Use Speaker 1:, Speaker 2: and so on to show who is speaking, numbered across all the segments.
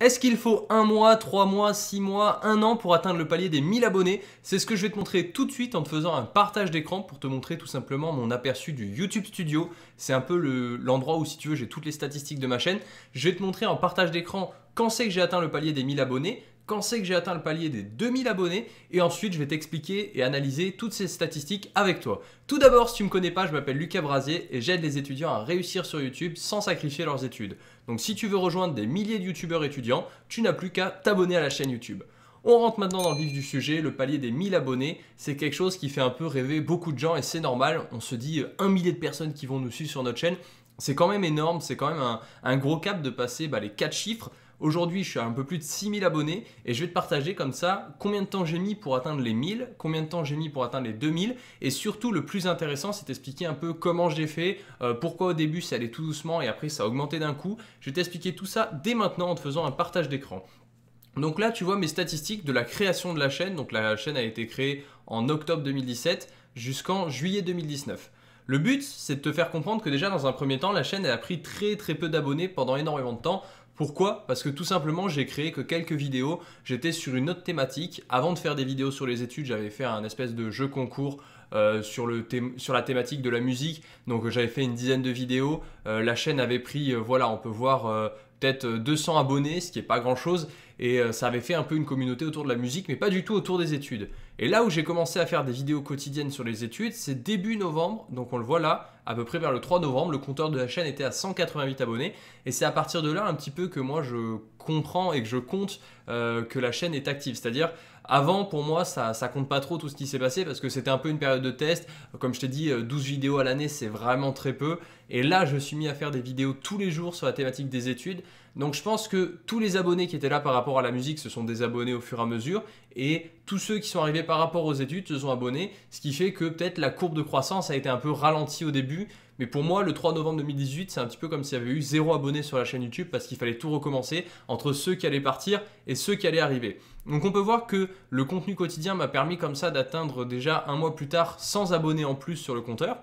Speaker 1: Est-ce qu'il faut un mois, trois mois, six mois, un an pour atteindre le palier des 1000 abonnés? C'est ce que je vais te montrer tout de suite en te faisant un partage d'écran pour te montrer tout simplement mon aperçu du YouTube Studio. C'est un peu l'endroit où si tu veux j'ai toutes les statistiques de ma chaîne. Je vais te montrer en partage d'écran quand c'est que j'ai atteint le palier des 1000 abonnés, quand c'est que j'ai atteint le palier des 2000 abonnés et ensuite je vais t'expliquer et analyser toutes ces statistiques avec toi. Tout d'abord, si tu ne me connais pas, je m'appelle Lucas Brasier et j'aide les étudiants à réussir sur YouTube sans sacrifier leurs études. Donc si tu veux rejoindre des milliers de youtubeurs étudiants, tu n'as plus qu'à t'abonner à la chaîne YouTube. On rentre maintenant dans le vif du sujet, le palier des 1000 abonnés, c'est quelque chose qui fait un peu rêver beaucoup de gens et c'est normal, on se dit euh, un millier de personnes qui vont nous suivre sur notre chaîne, c'est quand même énorme, c'est quand même un, gros cap de passer bah, les 4 chiffres. Aujourd'hui, je suis à un peu plus de 6000 abonnés et je vais te partager comme ça combien de temps j'ai mis pour atteindre les 1000, combien de temps j'ai mis pour atteindre les 2000 et surtout le plus intéressant, c'est d'expliquer un peu comment j'ai fait, euh, pourquoi au début ça allait tout doucement et après ça a augmenté d'un coup. Je vais t'expliquer tout ça dès maintenant en te faisant un partage d'écran. Donc là, tu vois mes statistiques de la création de la chaîne. Donc la chaîne a été créée en octobre 2017 jusqu'en juillet 2019. Le but, c'est de te faire comprendre que déjà dans un premier temps, la chaîne a pris très très peu d'abonnés pendant énormément de temps. Pourquoi? Parce que tout simplement, j'ai créé que quelques vidéos. J'étais sur une autre thématique. Avant de faire des vidéos sur les études, j'avais fait un espèce de jeu concours euh, sur, la thématique de la musique. Donc j'avais fait une dizaine de vidéos. Euh, la chaîne avait pris, euh, voilà, on peut voir peut-être 200 abonnés, ce qui n'est pas grand-chose. Et ça avait fait un peu une communauté autour de la musique, mais pas du tout autour des études. Et là où j'ai commencé à faire des vidéos quotidiennes sur les études, c'est début novembre, donc on le voit là, à peu près vers le 3 novembre, le compteur de la chaîne était à 188 abonnés, et c'est à partir de là un petit peu que moi je comprends et que je compte euh, que la chaîne est active. C'est-à-dire, avant, pour moi, ça, ça compte pas trop tout ce qui s'est passé parce que c'était un peu une période de test. Comme je t'ai dit, 12 euh, vidéos à l'année, c'est vraiment très peu. Et là, je suis mis à faire des vidéos tous les jours sur la thématique des études. Donc je pense que tous les abonnés qui étaient là par rapport à la musique se sont des abonnés au fur et à mesure. Et tous ceux qui sont arrivés par rapport aux études se sont abonnés. Ce qui fait que peut-être la courbe de croissance a été un peu ralentie au début. Mais pour moi, le 3 novembre 2018, c'est un petit peu comme s'il y avait eu zéro abonné sur la chaîne YouTube parce qu'il fallait tout recommencer entre ceux qui allaient partir et ceux qui allaient arriver. Donc on peut voir que le contenu quotidien m'a permis comme ça d'atteindre déjà un mois plus tard 100 abonnés en plus sur le compteur.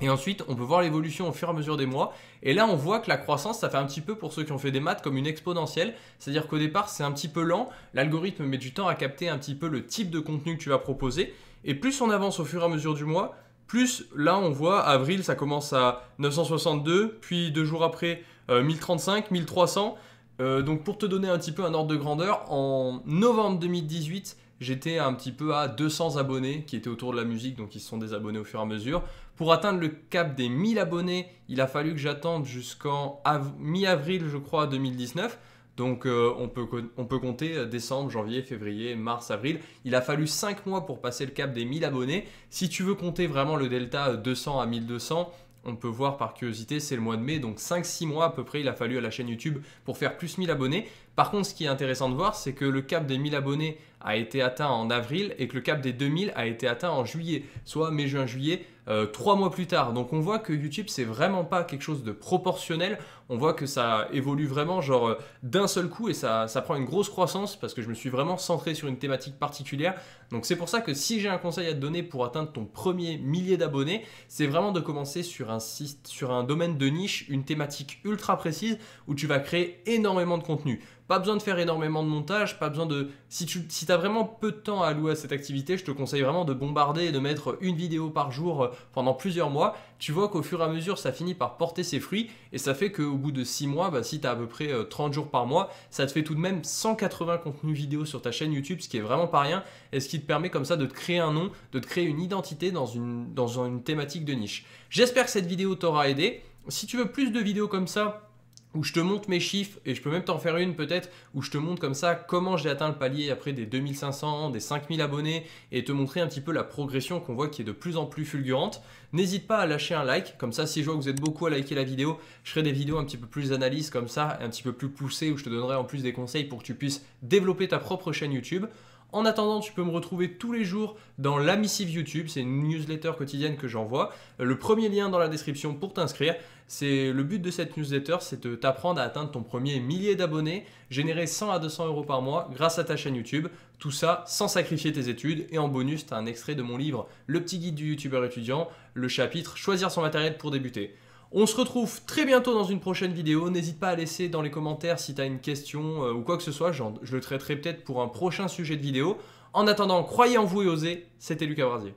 Speaker 1: Et ensuite, on peut voir l'évolution au fur et à mesure des mois. Et là, on voit que la croissance, ça fait un petit peu pour ceux qui ont fait des maths comme une exponentielle. C'est-à-dire qu'au départ, c'est un petit peu lent. L'algorithme met du temps à capter un petit peu le type de contenu que tu vas proposer. Et plus on avance au fur et à mesure du mois, plus là, on voit, avril, ça commence à 962, puis deux jours après, 1035, euh, 1300. Euh, donc pour te donner un petit peu un ordre de grandeur, en novembre 2018, j'étais un petit peu à 200 abonnés qui étaient autour de la musique, donc ils se sont désabonnés au fur et à mesure. Pour atteindre le cap des 1000 abonnés, il a fallu que j'attende jusqu'en mi-avril, je crois, 2019. Donc euh, on, peut, on peut compter euh, décembre, janvier, février, mars, avril. Il a fallu 5 mois pour passer le cap des 1000 abonnés. Si tu veux compter vraiment le delta 200 à 1200, on peut voir par curiosité, c'est le mois de mai, donc 5-6 mois à peu près il a fallu à la chaîne YouTube pour faire plus 1000 abonnés. Par contre, ce qui est intéressant de voir, c'est que le cap des 1000 abonnés a été atteint en avril et que le cap des 2000 a été atteint en juillet, soit mai, juin, juillet, euh, trois mois plus tard. Donc on voit que YouTube, c'est vraiment pas quelque chose de proportionnel. On voit que ça évolue vraiment genre euh, d'un seul coup et ça, prend une grosse croissance parce que je me suis vraiment centré sur une thématique particulière. Donc c'est pour ça que si j'ai un conseil à te donner pour atteindre ton premier millier d'abonnés, c'est vraiment de commencer sur un, sur un domaine de niche, une thématique ultra précise où tu vas créer énormément de contenu. Pas besoin de faire énormément de montage, pas besoin de... Si tu as vraiment peu de temps à allouer à cette activité, je te conseille vraiment de bombarder et de mettre une vidéo par jour euh, pendant plusieurs mois. Tu vois qu'au fur et à mesure, ça finit par porter ses fruits et ça fait qu'au bout de 6 mois, bah, si tu as à peu près 30 euh, jours par mois, ça te fait tout de même 180 contenus vidéo sur ta chaîne YouTube, ce qui est vraiment pas rien et ce qui te permet comme ça de te créer un nom, de te créer une identité dans une thématique de niche. J'espère que cette vidéo t'aura aidé. Si tu veux plus de vidéos comme ça, où je te montre mes chiffres et je peux même t'en faire une peut-être où je te montre comme ça comment j'ai atteint le palier après des 2500, des 5000 abonnés et te montrer un petit peu la progression qu'on voit qui est de plus en plus fulgurante. N'hésite pas à lâcher un like, comme ça si je vois que vous êtes beaucoup à liker la vidéo, je ferai des vidéos un petit peu plus d'analyse comme ça, un petit peu plus poussées où je te donnerai en plus des conseils pour que tu puisses développer ta propre chaîne YouTube. En attendant, tu peux me retrouver tous les jours dans la missive YouTube. C'est une newsletter quotidienne que j'envoie. Le premier lien dans la description pour t'inscrire. C'est le but de cette newsletter, c'est de t'apprendre à atteindre ton premier millier d'abonnés, générer 100 à 200 euros par mois grâce à ta chaîne YouTube. Tout ça sans sacrifier tes études. Et en bonus, tu as un extrait de mon livre Le petit guide du youtubeur étudiant, le chapitre Choisir son matériel pour débuter. On se retrouve très bientôt dans une prochaine vidéo. N'hésite pas à laisser dans les commentaires si tu une question euh, ou quoi que ce soit. je le traiterai peut-être pour un prochain sujet de vidéo. En attendant, croyez en vous et osez. C'était Lucas Brasier.